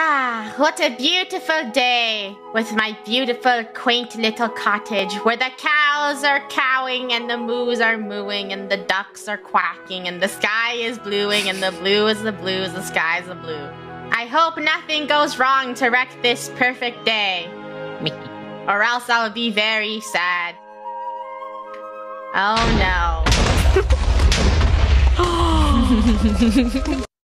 Ah, what a beautiful day with my beautiful, quaint little cottage where the cows are cowing and the moos are mooing and the ducks are quacking and the sky is bluing and the blue is the blue is the sky is the blue. I hope nothing goes wrong to wreck this perfect day. or else I'll be very sad. Oh no.